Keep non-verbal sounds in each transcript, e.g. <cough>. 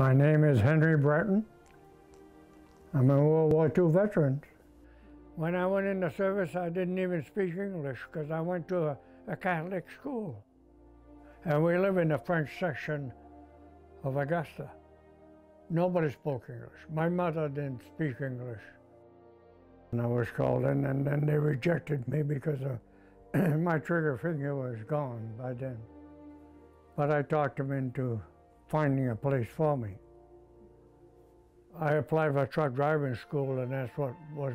My name is Henry Breton. I'm a World War II veteran. When I went in the service, I didn't even speak English because I went to a, a Catholic school. And we live in the French section of Augusta. Nobody spoke English. My mother didn't speak English. And I was called in, and then they rejected me because of, <clears throat> my trigger finger was gone by then. But I talked them into finding a place for me. I applied for truck driving school, and that's what was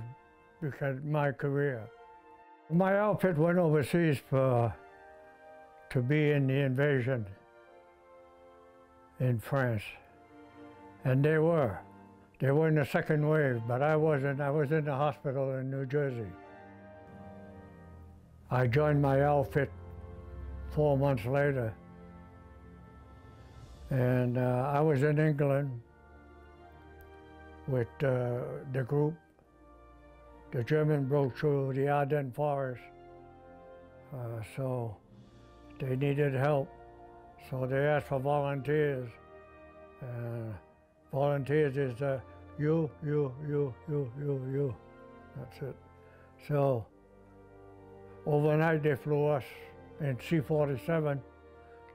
because my career. My outfit went overseas for to be in the invasion in France, and they were. They were in the second wave, but I wasn't. I was in the hospital in New Jersey. I joined my outfit four months later, and uh, I was in England with uh, the group. The German broke through the Ardennes forest, uh, so they needed help. So they asked for volunteers. Uh, volunteers is uh, you, you, you, you, you, you. That's it. So overnight they flew us in C-47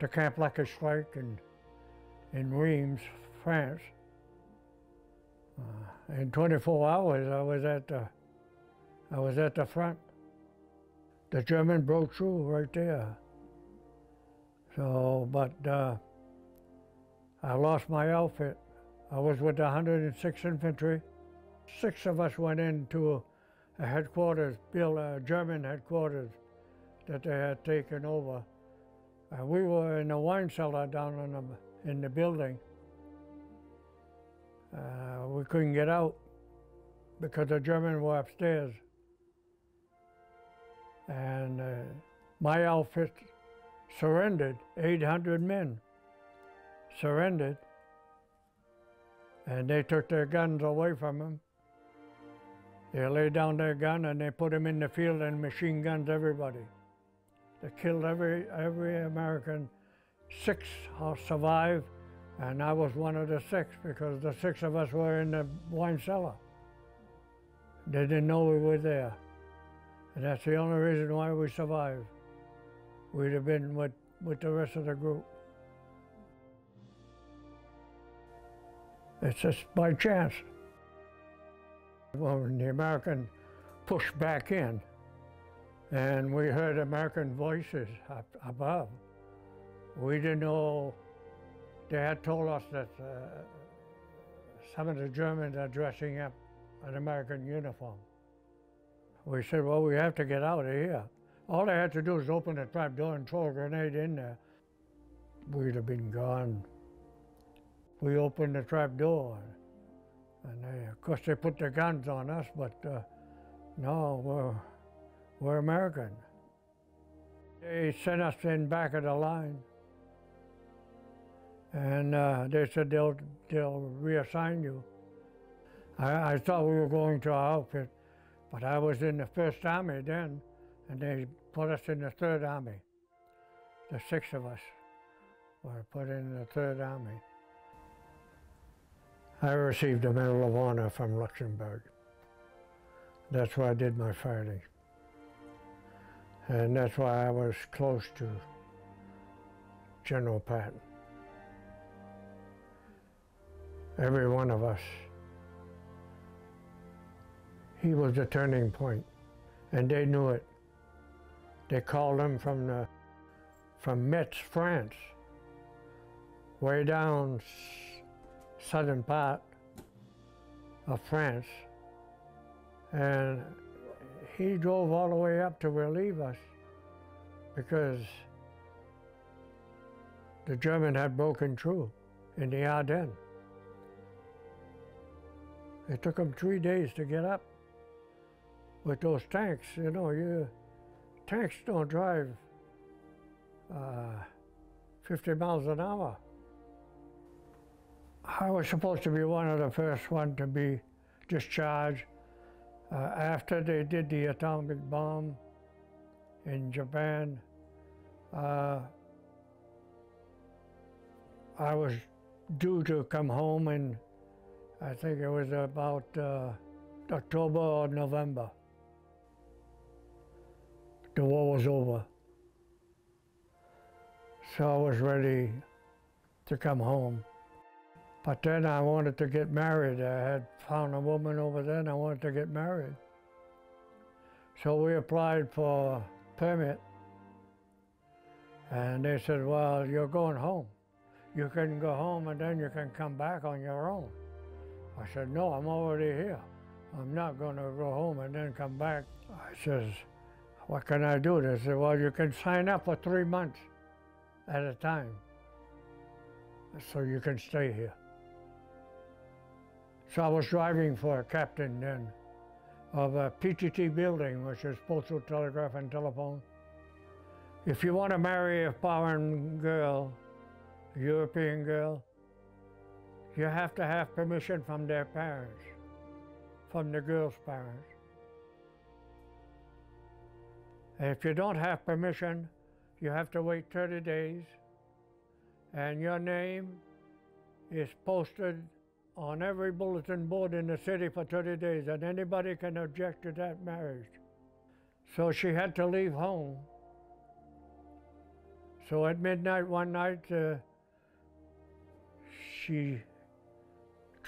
to Camp Lucky Strike in, in Reims, France. Uh, in 24 hours, I was at the, I was at the front. The German broke through right there. So, but uh, I lost my outfit. I was with the 106th Infantry. Six of us went into a, headquarters, built a German headquarters that they had taken over. And we were in a wine cellar down in the, in the building. Uh, we couldn't get out because the Germans were upstairs. And uh, my outfit surrendered, 800 men surrendered. And they took their guns away from them. They laid down their gun and they put them in the field and machine guns everybody. They killed every, every American. Six uh, survived and I was one of the six because the six of us were in the wine cellar. They didn't know we were there. And that's the only reason why we survived. We'd have been with, with the rest of the group. It's just by chance. When the American pushed back in, and we heard American voices up above, we didn't know they had told us that uh, some of the Germans are dressing up an American uniform. We said, well, we have to get out of here. All they had to do was open the trap door and throw a grenade in there. We'd have been gone. We opened the trap door, and they, of course they put their guns on us, but uh, no, we're, we're American. They sent us in back of the line. And uh, they said they'll, they'll reassign you. I, I thought we were going to our outfit, but I was in the First Army then, and they put us in the Third Army. The six of us were put in the Third Army. I received a Medal of Honor from Luxembourg. That's why I did my fighting. And that's why I was close to General Patton. Every one of us. He was the turning point, and they knew it. They called him from the from Metz, France, way down southern part of France, and he drove all the way up to relieve us because the German had broken through in the Ardennes. It took them three days to get up with those tanks. You know, you tanks don't drive uh, 50 miles an hour. I was supposed to be one of the first one to be discharged uh, after they did the atomic bomb in Japan. Uh, I was due to come home in, I think it was about uh, October or November. The war was over. So I was ready to come home. But then I wanted to get married. I had found a woman over there and I wanted to get married. So we applied for a permit. And they said, well, you're going home. You can go home and then you can come back on your own. I said, no, I'm already here. I'm not going to go home and then come back. I says, what can I do? They said, well, you can sign up for three months at a time so you can stay here. So I was driving for a captain then of a PTT building, which is Postal Telegraph and Telephone. If you want to marry a foreign girl, a European girl, you have to have permission from their parents, from the girl's parents. If you don't have permission, you have to wait 30 days, and your name is posted on every bulletin board in the city for 30 days, and anybody can object to that marriage. So she had to leave home. So at midnight one night, uh, she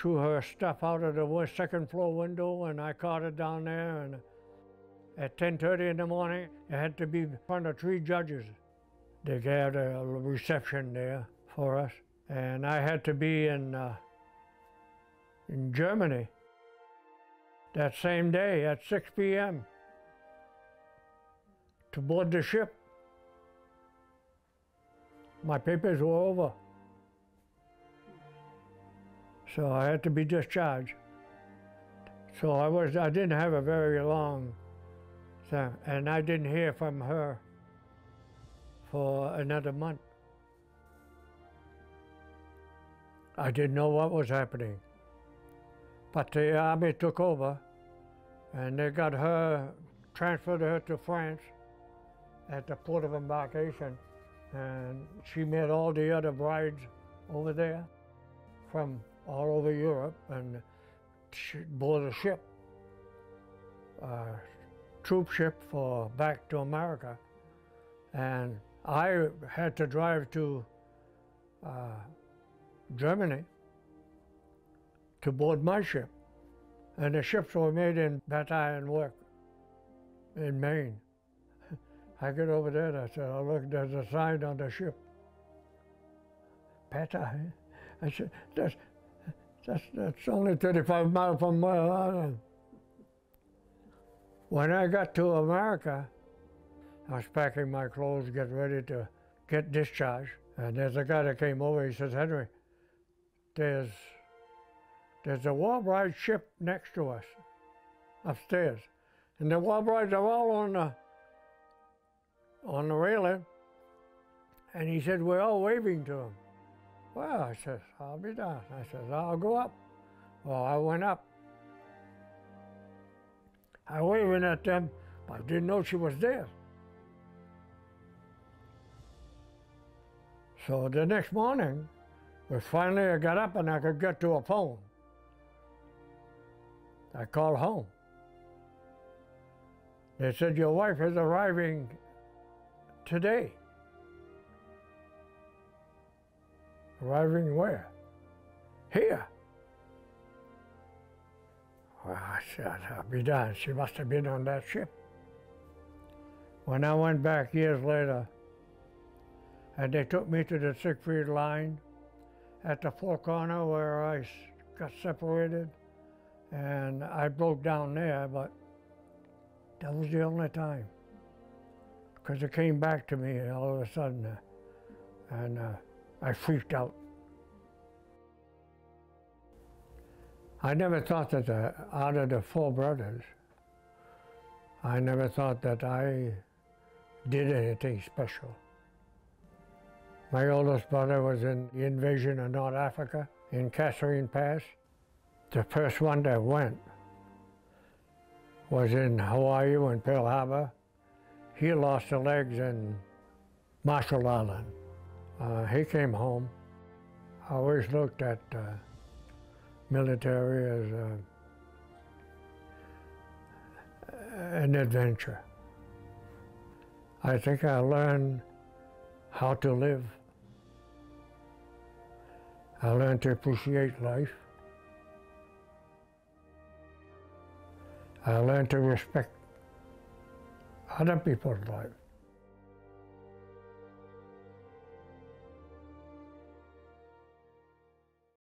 threw her stuff out of the second floor window, and I caught her down there. And at 10:30 in the morning, it had to be in front of three judges. They had a reception there for us, and I had to be in. Uh, in Germany that same day at 6 p.m. to board the ship. My papers were over. So I had to be discharged. So I was I didn't have a very long time and I didn't hear from her for another month. I didn't know what was happening. But the army took over and they got her, transferred her to France at the port of embarkation. And she met all the other brides over there from all over Europe and board a ship, a troop ship for back to America. And I had to drive to uh, Germany to board my ship. And the ships were made in Bata Work in Maine. <laughs> I get over there and I said, oh, look, there's a sign on the ship. Bata, I said, that's, that's only 35 miles from Mile Island. When I got to America, I was packing my clothes, getting ready to get discharged. And there's a guy that came over, he says, Henry, there's there's a war bride ship next to us upstairs. And the war brides are all on the, on the railing. And he said, we're all waving to him. Well, I said, I'll be down. I said, I'll go up. Well, I went up. I waving at them, but I didn't know she was there. So the next morning, we finally I got up and I could get to a phone. I called home. They said, Your wife is arriving today. Arriving where? Here. Well, I said, I'll be darned. She must have been on that ship. When I went back years later, and they took me to the Siegfried line at the Four Corner where I got separated, and I broke down there, but that was the only time. Because it came back to me all of a sudden, uh, and uh, I freaked out. I never thought that uh, out of the four brothers, I never thought that I did anything special. My oldest brother was in the invasion of North Africa in Kasserine Pass. The first one that went was in Hawaii when Pearl Harbor. He lost the legs in Marshall Island. Uh, he came home. I always looked at uh, military as a, an adventure. I think I learned how to live. I learned to appreciate life. I learned to respect other people's life.